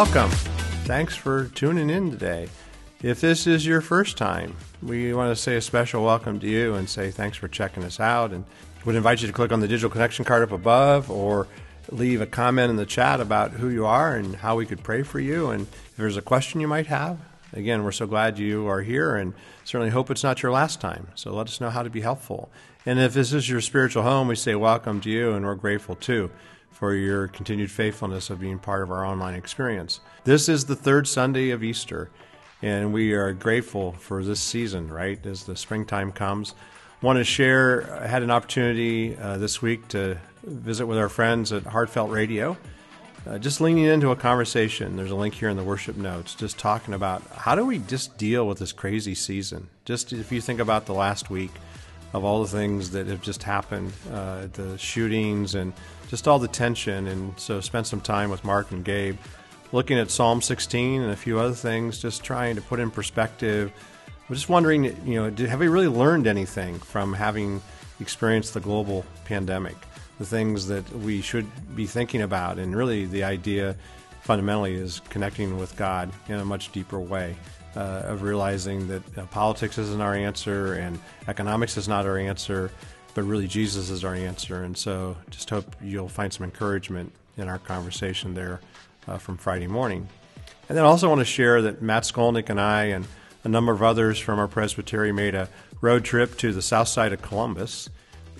welcome. Thanks for tuning in today. If this is your first time, we want to say a special welcome to you and say thanks for checking us out. And would invite you to click on the digital connection card up above or leave a comment in the chat about who you are and how we could pray for you. And if there's a question you might have, again, we're so glad you are here and certainly hope it's not your last time. So let us know how to be helpful. And if this is your spiritual home, we say welcome to you and we're grateful too for your continued faithfulness of being part of our online experience. This is the third Sunday of Easter, and we are grateful for this season, right? As the springtime comes. Want to share, I had an opportunity uh, this week to visit with our friends at Heartfelt Radio. Uh, just leaning into a conversation. There's a link here in the worship notes, just talking about how do we just deal with this crazy season. Just if you think about the last week of all the things that have just happened, uh, the shootings and just all the tension. And so spent some time with Mark and Gabe looking at Psalm 16 and a few other things, just trying to put in perspective. I'm just wondering, you know, did, have we really learned anything from having experienced the global pandemic? The things that we should be thinking about, and really the idea fundamentally is connecting with God in a much deeper way. Uh, of realizing that uh, politics isn't our answer and economics is not our answer, but really Jesus is our answer. And so just hope you'll find some encouragement in our conversation there uh, from Friday morning. And then I also want to share that Matt Skolnick and I and a number of others from our presbytery made a road trip to the south side of Columbus.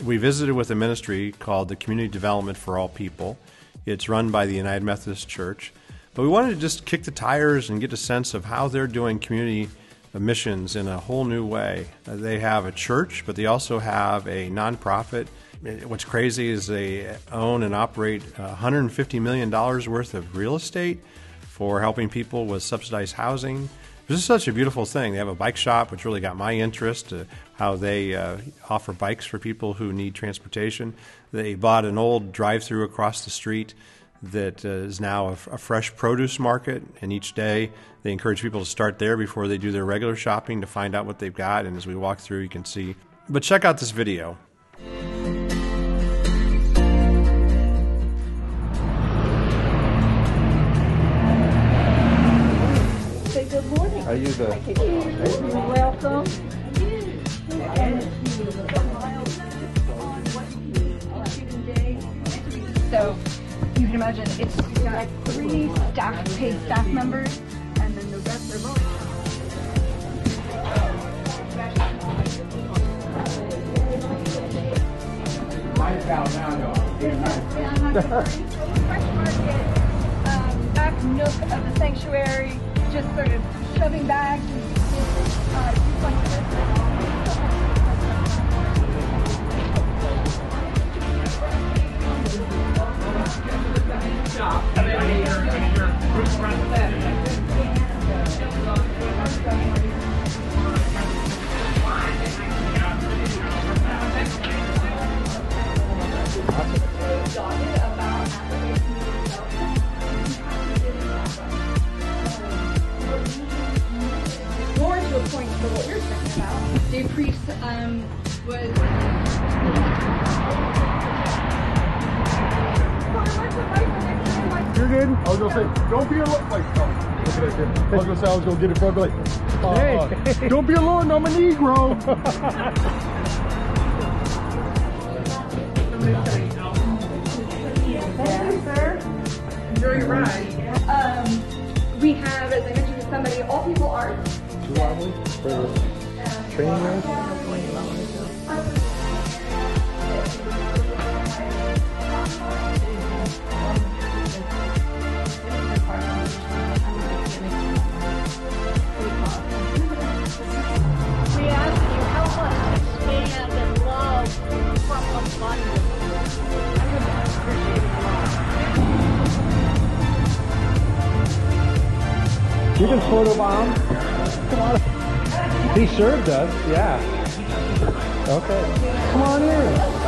We visited with a ministry called the Community Development for All People. It's run by the United Methodist Church. But we wanted to just kick the tires and get a sense of how they're doing community missions in a whole new way. Uh, they have a church, but they also have a nonprofit. What's crazy is they own and operate $150 million worth of real estate for helping people with subsidized housing. This is such a beautiful thing. They have a bike shop, which really got my interest, uh, how they uh, offer bikes for people who need transportation. They bought an old drive through across the street that uh, is now a, a, fresh produce market, and each day they encourage people to start there before they do their regular shopping to find out what they've got. And as we walk through, you can see. But check out this video. Say good morning. Are you the? Welcome. So you can imagine it's got three staff paid staff members and then the rest are volunteers. Fresh market, um, back nook of the sanctuary, just sort of shoving bags and uh, what you're talking about. Priest um, was. You're good. I was gonna say, don't be alone. Like, oh, look at that kid. I was gonna say I was gonna get it from like, uh, uh, don't be alone. I'm a Negro. Enjoy your ride. Um, we have, as I mentioned to somebody, all people art. We You can photobomb. Come on. He served us, yeah. Okay. Come on in.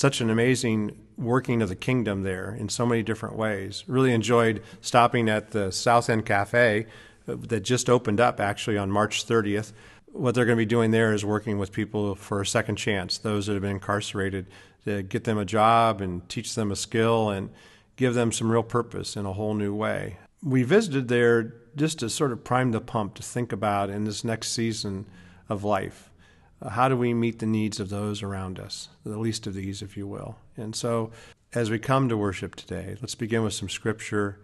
such an amazing working of the kingdom there in so many different ways. Really enjoyed stopping at the South End Cafe uh, that just opened up actually on March 30th. What they're going to be doing there is working with people for a second chance, those that have been incarcerated, to get them a job and teach them a skill and give them some real purpose in a whole new way. We visited there just to sort of prime the pump to think about in this next season of life. How do we meet the needs of those around us, the least of these, if you will? And so, as we come to worship today, let's begin with some scripture.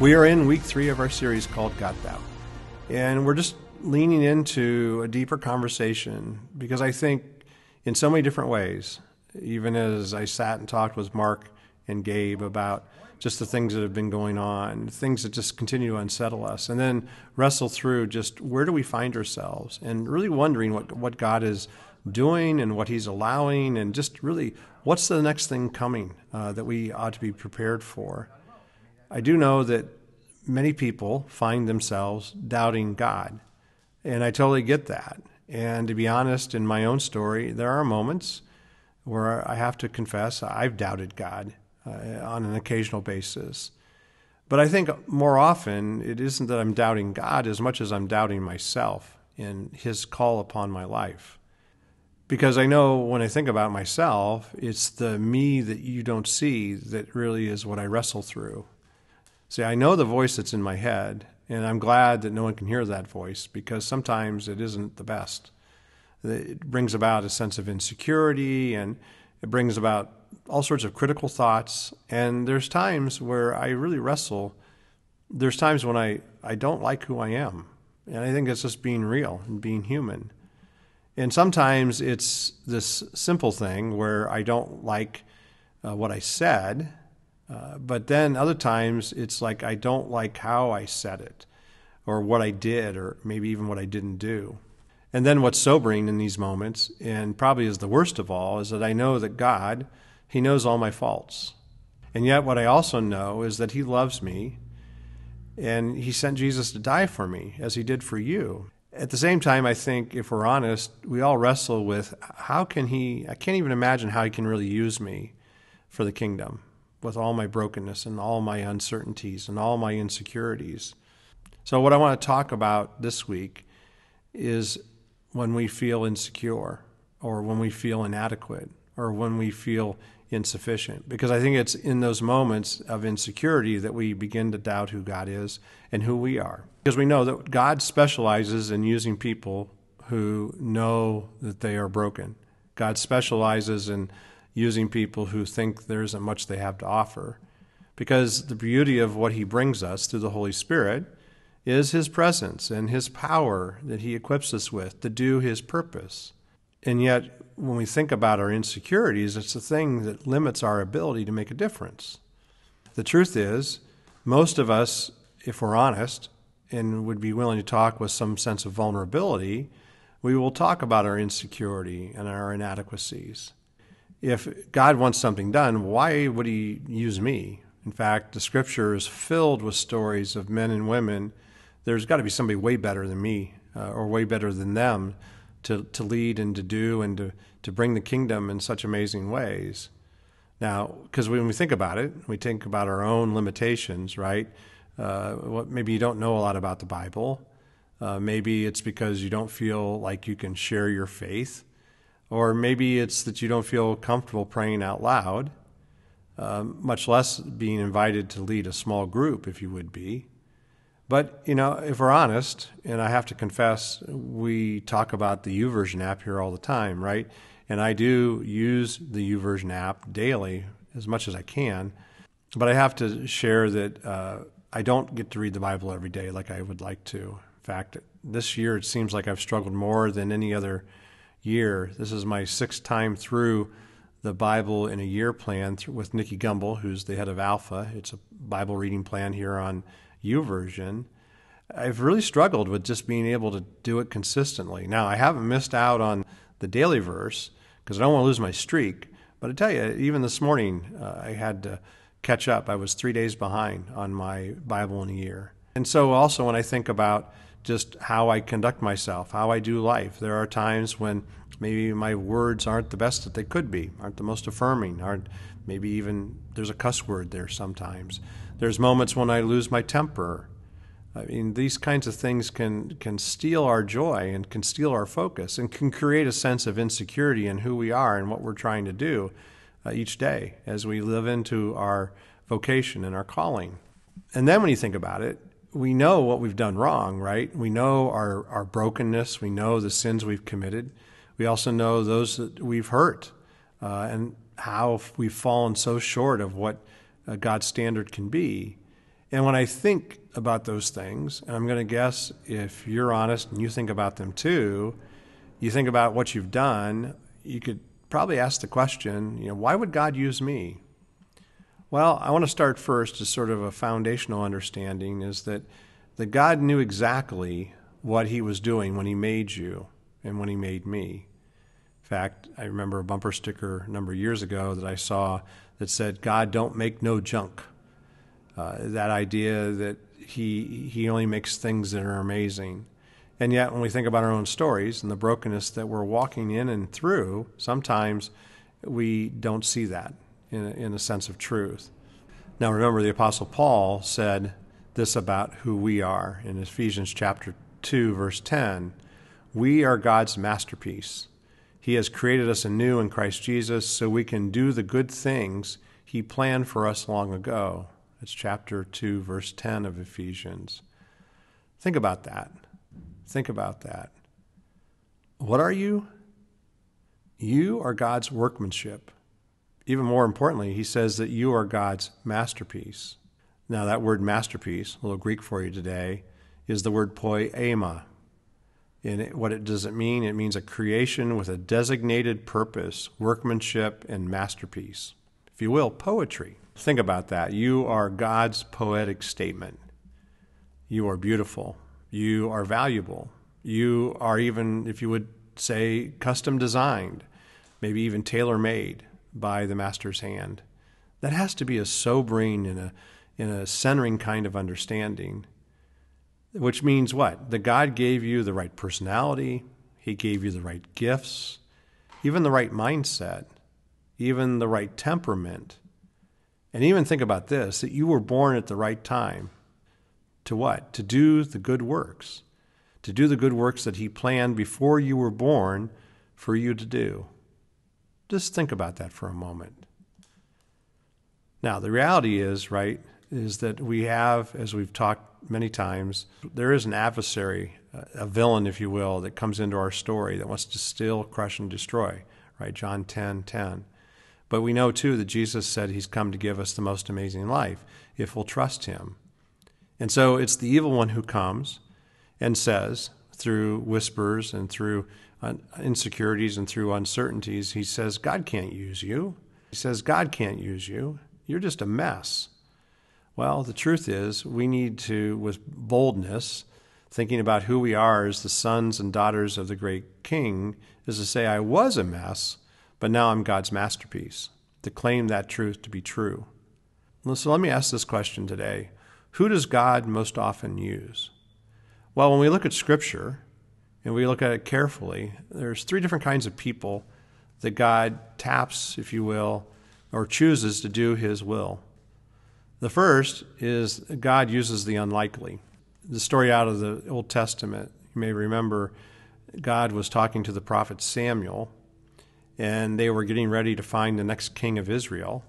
We are in week three of our series called Got Doubt. And we're just leaning into a deeper conversation because I think in so many different ways, even as I sat and talked with Mark and Gabe about just the things that have been going on, things that just continue to unsettle us, and then wrestle through just where do we find ourselves and really wondering what, what God is doing and what He's allowing, and just really what's the next thing coming uh, that we ought to be prepared for. I do know that many people find themselves doubting God, and I totally get that. And to be honest, in my own story, there are moments where I have to confess I've doubted God uh, on an occasional basis. But I think more often it isn't that I'm doubting God as much as I'm doubting myself and His call upon my life. Because I know when I think about myself, it's the me that you don't see that really is what I wrestle through. See, I know the voice that's in my head, and I'm glad that no one can hear that voice because sometimes it isn't the best. It brings about a sense of insecurity and it brings about all sorts of critical thoughts. And there's times where I really wrestle. There's times when I, I don't like who I am. And I think it's just being real and being human. And sometimes it's this simple thing where I don't like uh, what I said uh, but then other times it's like I don't like how I said it or what I did or maybe even what I didn't do. And then what's sobering in these moments, and probably is the worst of all, is that I know that God, He knows all my faults. And yet, what I also know is that He loves me and He sent Jesus to die for me, as He did for you. At the same time, I think if we're honest, we all wrestle with how can He, I can't even imagine how He can really use me for the kingdom with all my brokenness and all my uncertainties and all my insecurities. So, what I want to talk about this week is when we feel insecure or when we feel inadequate or when we feel insufficient. Because I think it's in those moments of insecurity that we begin to doubt who God is and who we are. Because we know that God specializes in using people who know that they are broken. God specializes in using people who think there isn't much they have to offer. Because the beauty of what he brings us through the Holy Spirit is his presence and his power that he equips us with to do his purpose. And yet, when we think about our insecurities, it's the thing that limits our ability to make a difference. The truth is, most of us, if we're honest and would be willing to talk with some sense of vulnerability, we will talk about our insecurity and our inadequacies if God wants something done, why would He use me? In fact, the scripture is filled with stories of men and women. There's got to be somebody way better than me uh, or way better than them to, to lead and to do and to, to bring the kingdom in such amazing ways. Now, because when we think about it, we think about our own limitations, right? Uh, what, maybe you don't know a lot about the Bible. Uh, maybe it's because you don't feel like you can share your faith. Or maybe it's that you don't feel comfortable praying out loud, um, much less being invited to lead a small group if you would be. But, you know, if we're honest, and I have to confess, we talk about the YouVersion app here all the time, right? And I do use the YouVersion app daily as much as I can. But I have to share that uh, I don't get to read the Bible every day like I would like to. In fact, this year it seems like I've struggled more than any other year. This is my sixth time through the Bible in a year plan with Nicky Gumbel, who's the head of Alpha. It's a Bible reading plan here on YouVersion. I've really struggled with just being able to do it consistently. Now, I haven't missed out on the daily verse because I don't want to lose my streak. But I tell you, even this morning, uh, I had to catch up. I was three days behind on my Bible in a year. And so, also, when I think about just how I conduct myself, how I do life. There are times when maybe my words aren't the best that they could be, aren't the most affirming, aren't maybe even there's a cuss word there sometimes. There's moments when I lose my temper. I mean, these kinds of things can can steal our joy and can steal our focus and can create a sense of insecurity in who we are and what we're trying to do uh, each day as we live into our vocation and our calling. And then when you think about it, we know what we've done wrong, right? We know our, our brokenness. We know the sins we've committed. We also know those that we've hurt uh, and how we've fallen so short of what God's standard can be. And when I think about those things, and I'm going to guess if you're honest and you think about them too, you think about what you've done, you could probably ask the question, you know, why would God use me? Well, I want to start first as sort of a foundational understanding is that that God knew exactly what he was doing when he made you and when he made me. In fact, I remember a bumper sticker a number of years ago that I saw that said, God don't make no junk. Uh, that idea that he, he only makes things that are amazing. And yet, when we think about our own stories and the brokenness that we're walking in and through, sometimes we don't see that in a, in a sense of truth. Now, remember, the Apostle Paul said this about who we are in Ephesians chapter 2, verse 10 We are God's masterpiece. He has created us anew in Christ Jesus so we can do the good things He planned for us long ago. It's chapter 2, verse 10 of Ephesians. Think about that. Think about that. What are you? You are God's workmanship. Even more importantly, he says that you are God's masterpiece. Now, that word masterpiece, a little Greek for you today, is the word poema. And what it does it mean? It means a creation with a designated purpose, workmanship, and masterpiece. If you will, poetry. Think about that. You are God's poetic statement. You are beautiful. You are valuable. You are even, if you would say, custom designed, maybe even tailor made by the master's hand. That has to be a sobering and a, and a centering kind of understanding, which means what? That God gave you the right personality, He gave you the right gifts, even the right mindset, even the right temperament. And even think about this that you were born at the right time. To what? To do the good works. To do the good works that He planned before you were born for you to do. Just think about that for a moment. Now, the reality is, right, is that we have, as we've talked many times, there is an adversary, a villain, if you will, that comes into our story that wants to steal, crush, and destroy, right? John 10 10. But we know, too, that Jesus said he's come to give us the most amazing life if we'll trust him. And so it's the evil one who comes and says, through whispers and through insecurities and through uncertainties, he says, God can't use you. He says, God can't use you. You're just a mess. Well, the truth is, we need to, with boldness, thinking about who we are as the sons and daughters of the great king, is to say, I was a mess, but now I'm God's masterpiece, to claim that truth to be true. So let me ask this question today Who does God most often use? Well, when we look at Scripture, and we look at it carefully, there's three different kinds of people that God taps, if you will, or chooses to do his will. The first is God uses the unlikely. The story out of the Old Testament, you may remember God was talking to the prophet Samuel, and they were getting ready to find the next king of Israel.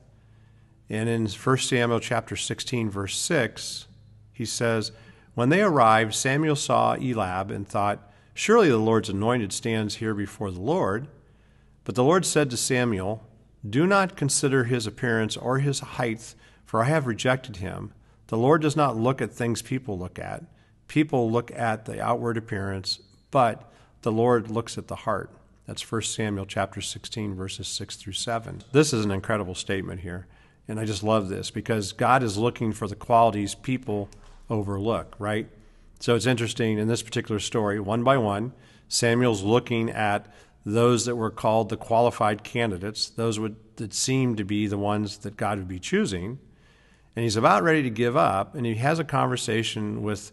And in 1 Samuel chapter 16, verse 6, he says, When they arrived, Samuel saw Eliab and thought, Surely the Lord's anointed stands here before the Lord. But the Lord said to Samuel, Do not consider his appearance or his height, for I have rejected him. The Lord does not look at things people look at. People look at the outward appearance, but the Lord looks at the heart. That's 1 Samuel chapter 16 verses 6 through 7. This is an incredible statement here, and I just love this because God is looking for the qualities people overlook, right? So it's interesting in this particular story, one by one, Samuel's looking at those that were called the qualified candidates, those would, that seemed to be the ones that God would be choosing. And he's about ready to give up, and he has a conversation with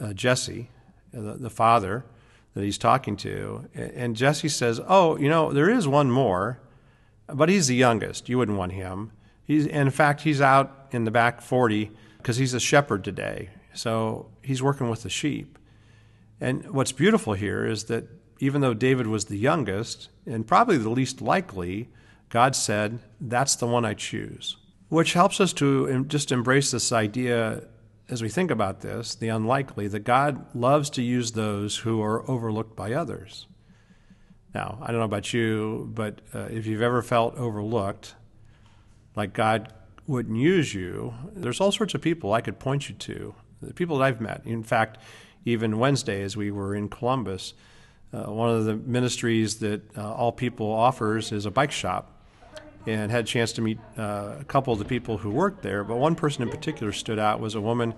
uh, Jesse, uh, the, the father that he's talking to. And Jesse says, Oh, you know, there is one more, but he's the youngest. You wouldn't want him. He's, in fact, he's out in the back 40 because he's a shepherd today. So he's working with the sheep. And what's beautiful here is that even though David was the youngest and probably the least likely, God said, That's the one I choose. Which helps us to just embrace this idea as we think about this, the unlikely, that God loves to use those who are overlooked by others. Now, I don't know about you, but uh, if you've ever felt overlooked, like God wouldn't use you, there's all sorts of people I could point you to, the people that I've met. In fact, even Wednesday, as we were in Columbus, uh, one of the ministries that uh, All People offers is a bike shop. And had a chance to meet uh, a couple of the people who worked there, but one person in particular stood out was a woman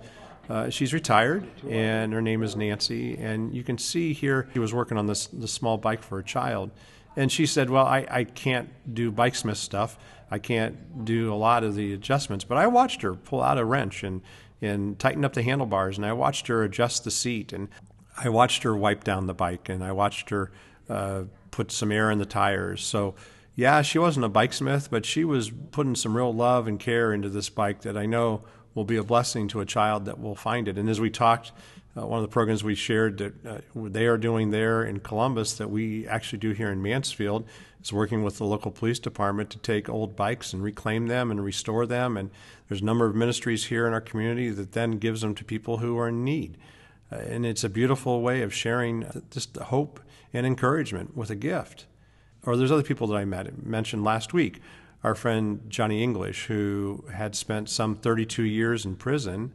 uh, she's retired, and her name is Nancy. And you can see here she was working on this the small bike for a child. And she said, "Well, I, I can't do bikesmith stuff. I can't do a lot of the adjustments, but I watched her pull out a wrench and and tighten up the handlebars, and I watched her adjust the seat, and I watched her wipe down the bike, and I watched her uh, put some air in the tires. So." Yeah, she wasn't a bikesmith, but she was putting some real love and care into this bike that I know will be a blessing to a child that will find it. And as we talked, uh, one of the programs we shared that uh, they are doing there in Columbus that we actually do here in Mansfield is working with the local police department to take old bikes and reclaim them and restore them. And there's a number of ministries here in our community that then gives them to people who are in need. Uh, and it's a beautiful way of sharing uh, just hope and encouragement with a gift. Or there's other people that I met mentioned last week our friend Johnny English, who had spent some 32 years in prison.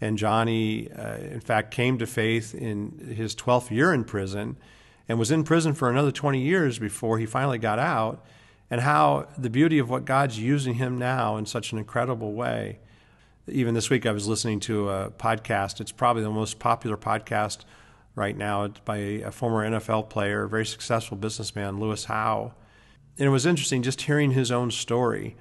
And Johnny, uh, in fact, came to faith in his 12th year in prison and was in prison for another 20 years before he finally got out. And how the beauty of what God's using him now in such an incredible way. Even this week, I was listening to a podcast. It's probably the most popular podcast right now. It's by a former NFL player, a very successful businessman, Lewis Howes and it was interesting just hearing his own story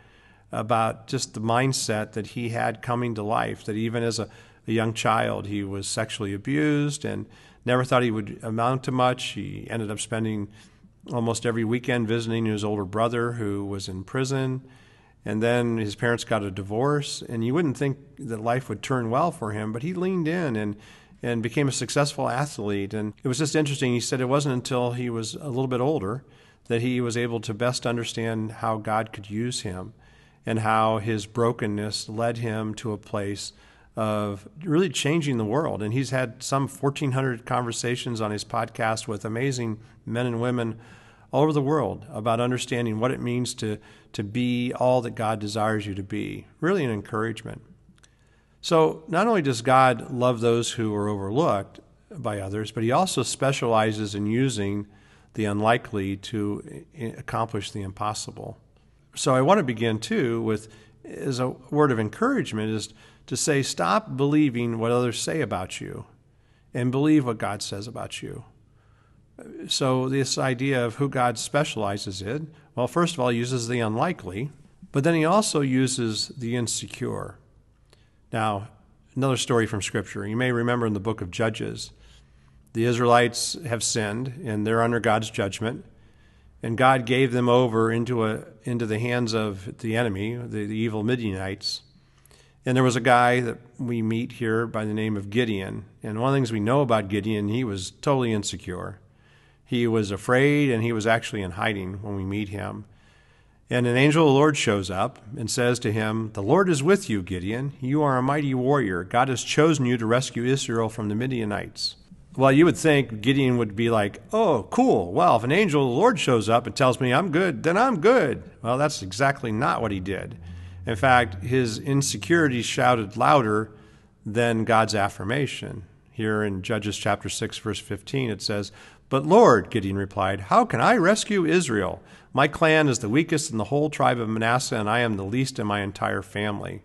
about just the mindset that he had coming to life, that even as a, a young child, he was sexually abused and never thought he would amount to much. He ended up spending almost every weekend visiting his older brother who was in prison. And then his parents got a divorce, and you wouldn't think that life would turn well for him, but he leaned in and and became a successful athlete. And it was just interesting. He said it wasn't until he was a little bit older that he was able to best understand how God could use him and how his brokenness led him to a place of really changing the world. And he's had some 1,400 conversations on his podcast with amazing men and women all over the world about understanding what it means to, to be all that God desires you to be. Really, an encouragement. So, not only does God love those who are overlooked by others, but he also specializes in using the unlikely to accomplish the impossible. So I want to begin too with as a word of encouragement is to say stop believing what others say about you and believe what God says about you. So this idea of who God specializes in, well first of all he uses the unlikely, but then he also uses the insecure. Now, another story from scripture. You may remember in the book of Judges the Israelites have sinned and they're under God's judgment. And God gave them over into, a, into the hands of the enemy, the, the evil Midianites. And there was a guy that we meet here by the name of Gideon. And one of the things we know about Gideon, he was totally insecure. He was afraid and he was actually in hiding when we meet him. And an angel of the Lord shows up and says to him, The Lord is with you, Gideon. You are a mighty warrior. God has chosen you to rescue Israel from the Midianites. Well, you would think Gideon would be like, oh, cool. Well, if an angel of the Lord shows up and tells me I'm good, then I'm good. Well, that's exactly not what he did. In fact, his insecurities shouted louder than God's affirmation. Here in Judges chapter 6, verse 15, it says, But Lord, Gideon replied, How can I rescue Israel? My clan is the weakest in the whole tribe of Manasseh, and I am the least in my entire family.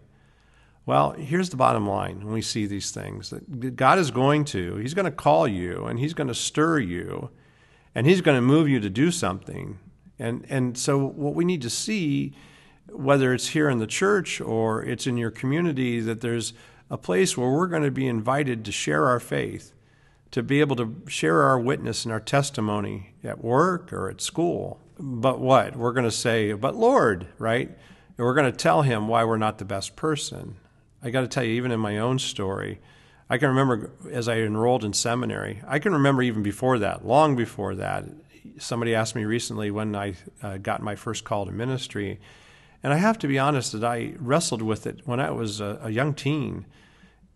Well, here's the bottom line when we see these things that God is going to, He's going to call you and He's going to stir you and He's going to move you to do something. And, and so, what we need to see, whether it's here in the church or it's in your community, that there's a place where we're going to be invited to share our faith, to be able to share our witness and our testimony at work or at school. But what? We're going to say, but Lord, right? And we're going to tell Him why we're not the best person I got to tell you, even in my own story, I can remember as I enrolled in seminary, I can remember even before that, long before that. Somebody asked me recently when I uh, got my first call to ministry, and I have to be honest that I wrestled with it when I was a, a young teen.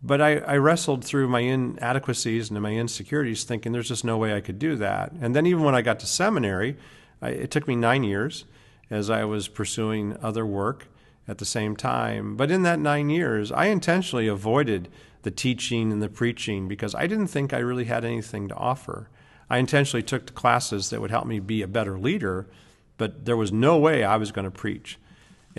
But I, I, wrestled through my inadequacies and my insecurities, thinking there's just no way I could do that. And then even when I got to seminary, I, it took me nine years as I was pursuing other work at the same time. But in that nine years, I intentionally avoided the teaching and the preaching because I didn't think I really had anything to offer. I intentionally took the classes that would help me be a better leader, but there was no way I was going to preach.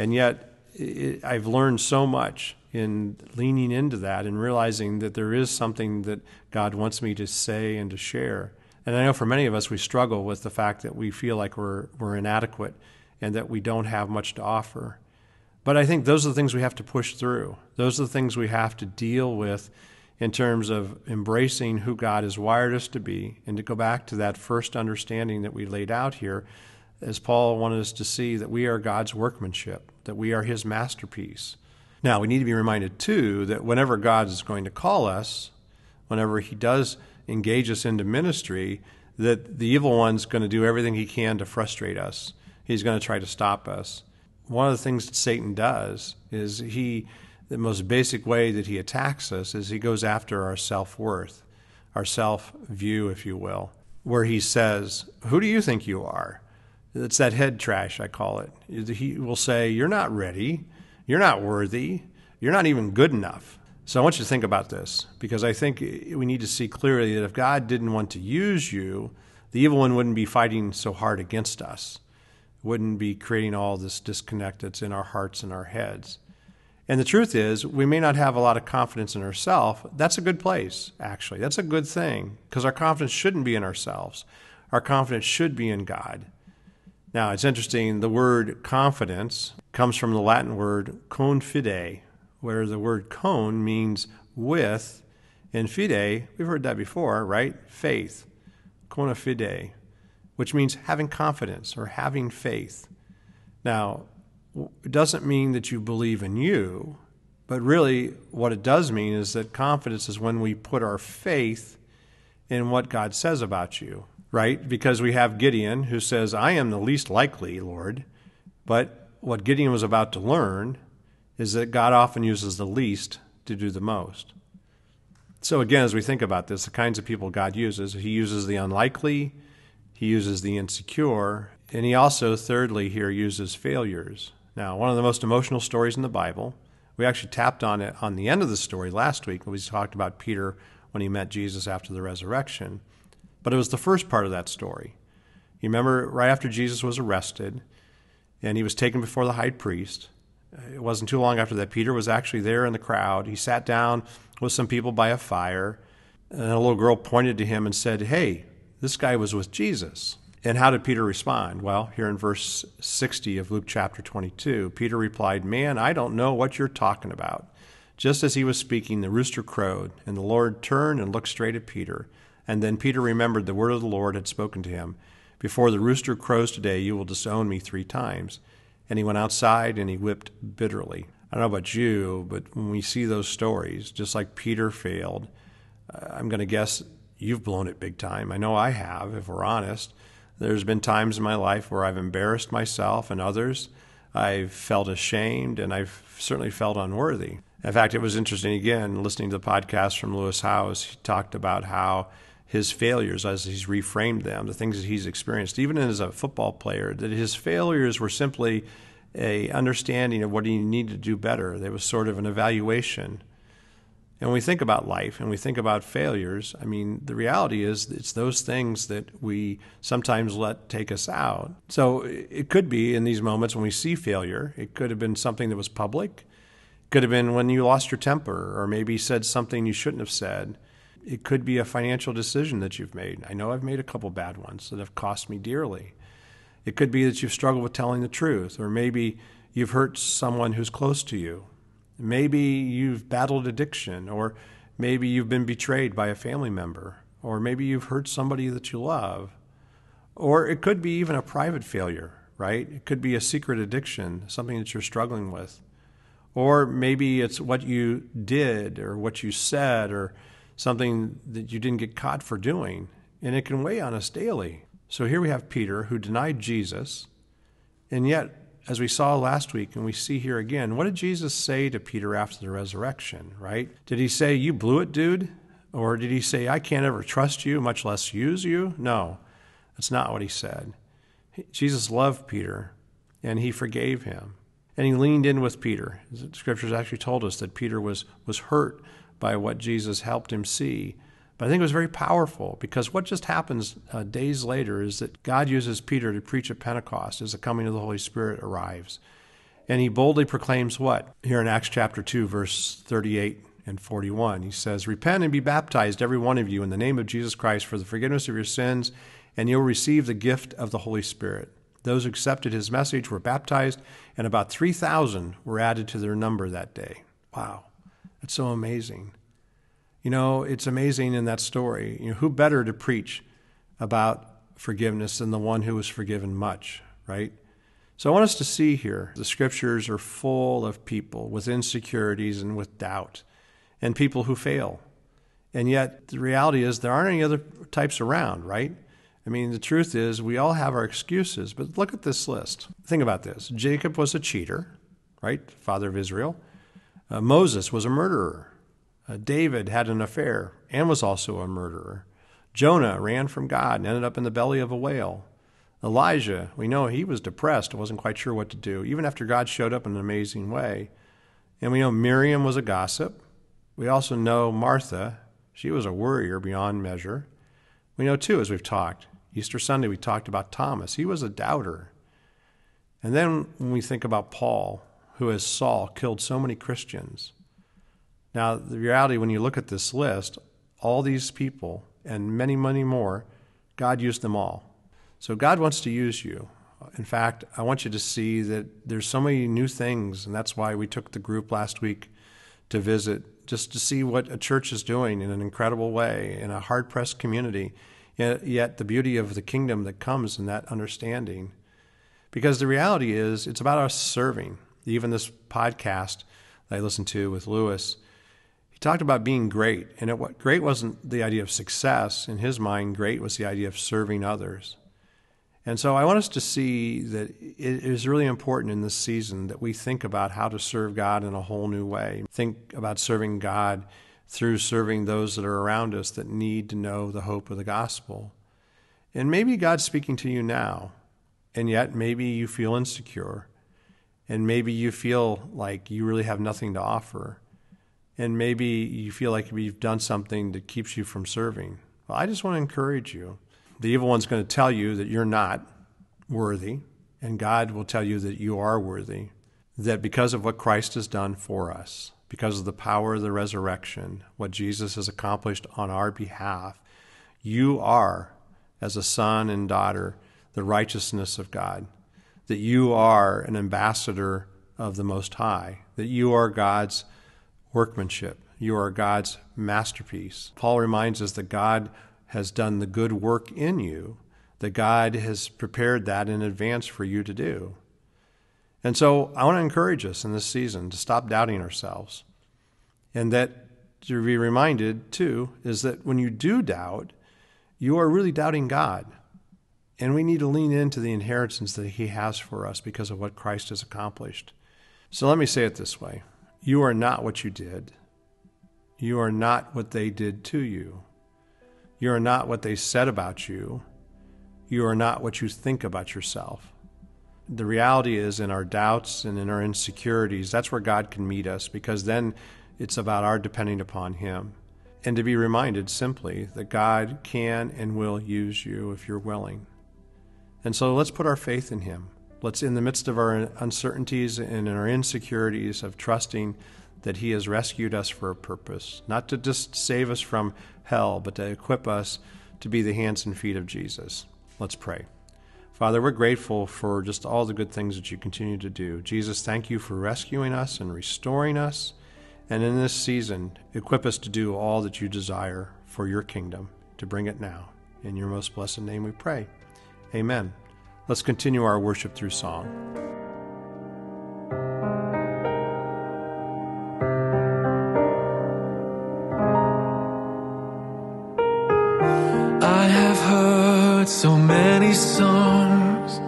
And yet, it, I've learned so much in leaning into that and realizing that there is something that God wants me to say and to share. And I know for many of us, we struggle with the fact that we feel like we're, we're inadequate and that we don't have much to offer. But I think those are the things we have to push through. Those are the things we have to deal with in terms of embracing who God has wired us to be and to go back to that first understanding that we laid out here as Paul wanted us to see that we are God's workmanship, that we are his masterpiece. Now, we need to be reminded too that whenever God is going to call us, whenever he does engage us into ministry, that the evil one's going to do everything he can to frustrate us. He's going to try to stop us. One of the things that Satan does is he, the most basic way that he attacks us is he goes after our self worth, our self view, if you will, where he says, Who do you think you are? It's that head trash, I call it. He will say, You're not ready. You're not worthy. You're not even good enough. So I want you to think about this because I think we need to see clearly that if God didn't want to use you, the evil one wouldn't be fighting so hard against us, wouldn't be creating all this disconnect that's in our hearts and our heads. And the truth is, we may not have a lot of confidence in ourselves. That's a good place, actually. That's a good thing because our confidence shouldn't be in ourselves. Our confidence should be in God. Now, it's interesting, the word confidence comes from the Latin word confide, where the word con means with, and fide, we've heard that before, right? Faith, cona fide, which means having confidence or having faith. Now, it doesn't mean that you believe in you, but really what it does mean is that confidence is when we put our faith in what God says about you, right? Because we have Gideon who says, I am the least likely, Lord. But what Gideon was about to learn is that God often uses the least to do the most. So, again, as we think about this, the kinds of people God uses, He uses the unlikely, He uses the insecure, and He also, thirdly, here uses failures. Now, one of the most emotional stories in the Bible, we actually tapped on it on the end of the story last week when we talked about Peter when he met Jesus after the resurrection. But it was the first part of that story. You remember right after Jesus was arrested and he was taken before the high priest, it wasn't too long after that. Peter was actually there in the crowd. He sat down with some people by a fire, and a little girl pointed to him and said, Hey, this guy was with Jesus. And how did Peter respond? Well, here in verse 60 of Luke chapter 22, Peter replied, Man, I don't know what you're talking about. Just as he was speaking, the rooster crowed, and the Lord turned and looked straight at Peter. And then Peter remembered the word of the Lord had spoken to him Before the rooster crows today, you will disown me three times and he went outside and he whipped bitterly. I don't know about you, but when we see those stories, just like Peter failed, uh, I'm going to guess you've blown it big time. I know I have, if we're honest. There's been times in my life where I've embarrassed myself and others. I've felt ashamed and I've certainly felt unworthy. In fact, it was interesting again listening to the podcast from Lewis Howes. He talked about how his failures as he's reframed them, the things that he's experienced, even as a football player, that his failures were simply a understanding of what he needed to do better. There was sort of an evaluation. And when we think about life and we think about failures, I mean, the reality is it's those things that we sometimes let take us out. So it could be in these moments when we see failure, it could have been something that was public, it could have been when you lost your temper or maybe said something you shouldn't have said it could be a financial decision that you've made. I know I've made a couple bad ones that have cost me dearly. It could be that you've struggled with telling the truth, or maybe you've hurt someone who's close to you. Maybe you've battled addiction, or maybe you've been betrayed by a family member, or maybe you've hurt somebody that you love. Or it could be even a private failure, right? It could be a secret addiction, something that you're struggling with. Or maybe it's what you did, or what you said, or something that you didn't get caught for doing, and it can weigh on us daily. So here we have Peter who denied Jesus, and yet, as we saw last week and we see here again, what did Jesus say to Peter after the resurrection, right? Did he say, You blew it, dude? Or did he say, I can't ever trust you, much less use you? No, that's not what he said. Jesus loved Peter and he forgave him. and he leaned in with Peter. The scriptures actually told us that Peter was, was hurt by what Jesus helped him see. But I think it was very powerful because what just happens uh, days later is that God uses Peter to preach at Pentecost as the coming of the Holy Spirit arrives. And he boldly proclaims what? Here in Acts chapter 2, verse 38 and 41. He says, Repent and be baptized, every one of you, in the name of Jesus Christ for the forgiveness of your sins, and you'll receive the gift of the Holy Spirit. Those who accepted his message were baptized, and about 3,000 were added to their number that day. Wow, that's so amazing. You know, it's amazing in that story. You know, who better to preach about forgiveness than the one who was forgiven much, right? So I want us to see here the scriptures are full of people with insecurities and with doubt and people who fail. And yet, the reality is there aren't any other types around, right? I mean, the truth is we all have our excuses, but look at this list. Think about this Jacob was a cheater, right? Father of Israel. Uh, Moses was a murderer. Uh, David had an affair and was also a murderer. Jonah ran from God and ended up in the belly of a whale. Elijah, we know he was depressed wasn't quite sure what to do, even after God showed up in an amazing way. And we know Miriam was a gossip. We also know Martha, she was a worrier beyond measure. We know, too, as we've talked, Easter Sunday, we talked about Thomas. He was a doubter. And then when we think about Paul, who, as Saul, killed so many Christians. Now, the reality, when you look at this list, all these people and many, many more, God used them all. So God wants to use you. In fact, I want you to see that there's so many new things, and that's why we took the group last week to visit, just to see what a church is doing in an incredible way in a hard pressed community. Yet, yet the beauty of the kingdom that comes in that understanding. Because the reality is, it's about us serving. Even this podcast that I listened to with Lewis, he talked about being great. And it, what great wasn't the idea of success. In his mind, great was the idea of serving others. And so I want us to see that it is really important in this season that we think about how to serve God in a whole new way. Think about serving God through serving those that are around us that need to know the hope of the gospel. And maybe God's speaking to you now, and yet maybe you feel insecure, and maybe you feel like you really have nothing to offer, and maybe you feel like you've done something that keeps you from serving. Well, I just want to encourage you. The evil one's going to tell you that you're not worthy, and God will tell you that you are worthy, that because of what Christ has done for us, because of the power of the resurrection, what Jesus has accomplished on our behalf, you are, as a son and daughter, the righteousness of God, that you are an ambassador of the Most High, that you are God's workmanship, you are God's masterpiece. Paul reminds us that God has done the good work in you, that God has prepared that in advance for you to do. And so I want to encourage us in this season to stop doubting ourselves. And that to be reminded, too, is that when you do doubt, you are really doubting God. And we need to lean into the inheritance that He has for us because of what Christ has accomplished. So let me say it this way You are not what you did, you are not what they did to you. You are not what they said about you. You are not what you think about yourself. The reality is, in our doubts and in our insecurities, that's where God can meet us because then it's about our depending upon Him. And to be reminded simply that God can and will use you if you're willing. And so let's put our faith in Him. Let's, in the midst of our uncertainties and our insecurities, of trusting that He has rescued us for a purpose, not to just save us from hell, but to equip us to be the hands and feet of Jesus. Let's pray. Father, we're grateful for just all the good things that you continue to do. Jesus, thank you for rescuing us and restoring us. And in this season, equip us to do all that you desire for your kingdom, to bring it now. In your most blessed name we pray. Amen. Let's continue our worship through song. I have heard so many songs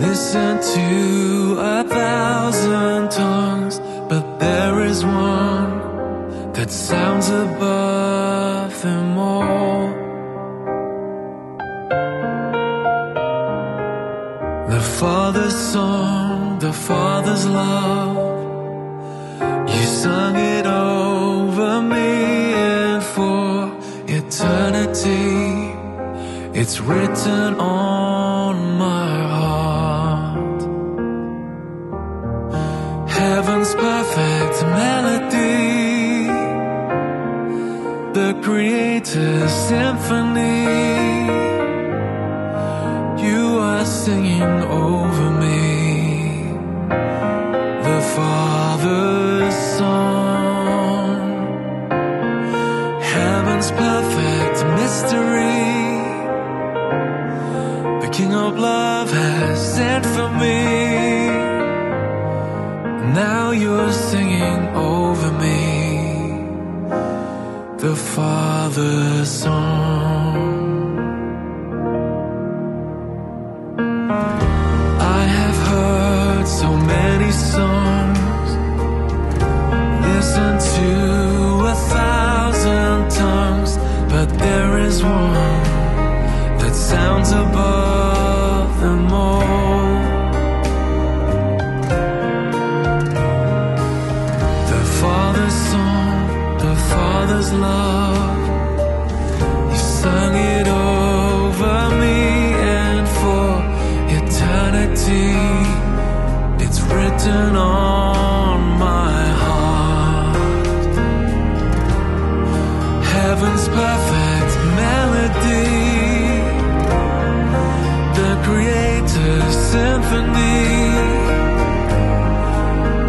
Listen to a thousand tongues But there is one that sounds above song the Father's love. You sung it over me and for eternity. It's written on my heart. Heaven's perfect melody, the Creator's symphony. Singing over me, the Father's song. Heaven's perfect mystery. The King of Love has sent for me. Now you're singing over me the Father's song. Heaven's perfect melody. The Creator's symphony.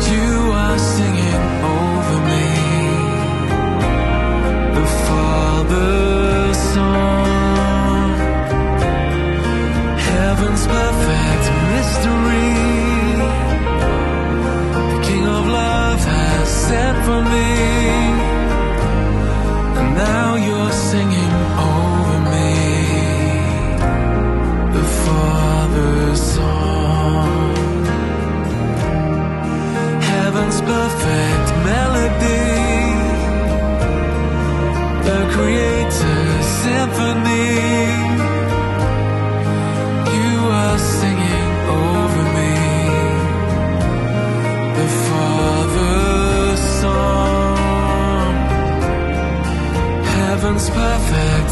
You are singing over me the Father's song. Heaven's perfect mystery. The King of Love has sent for me.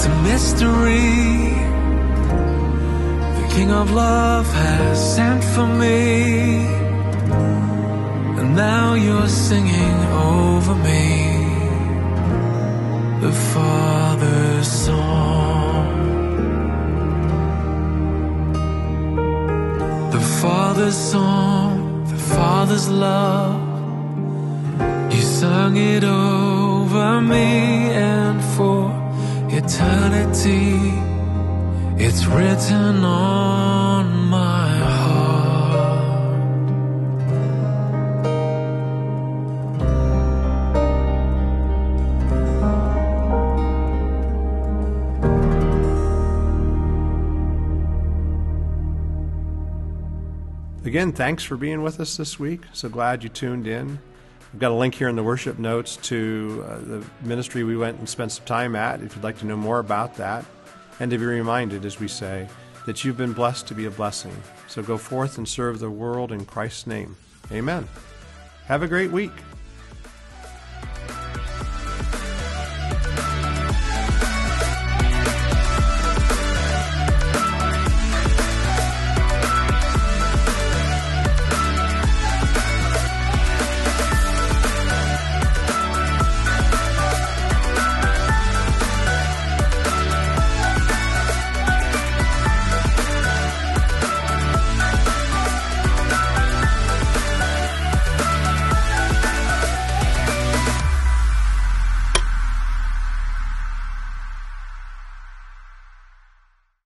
Perfect mystery. The King of Love has sent for me. And now you're singing over me the Father's song. The Father's song, the Father's love. You sung it over me and eternity. It's written on my heart. Again, thanks for being with us this week. So glad you tuned in. We've got a link here in the worship notes to uh, the ministry we went and spent some time at if you'd like to know more about that. And to be reminded, as we say, that you've been blessed to be a blessing. So go forth and serve the world in Christ's name. Amen. Have a great week.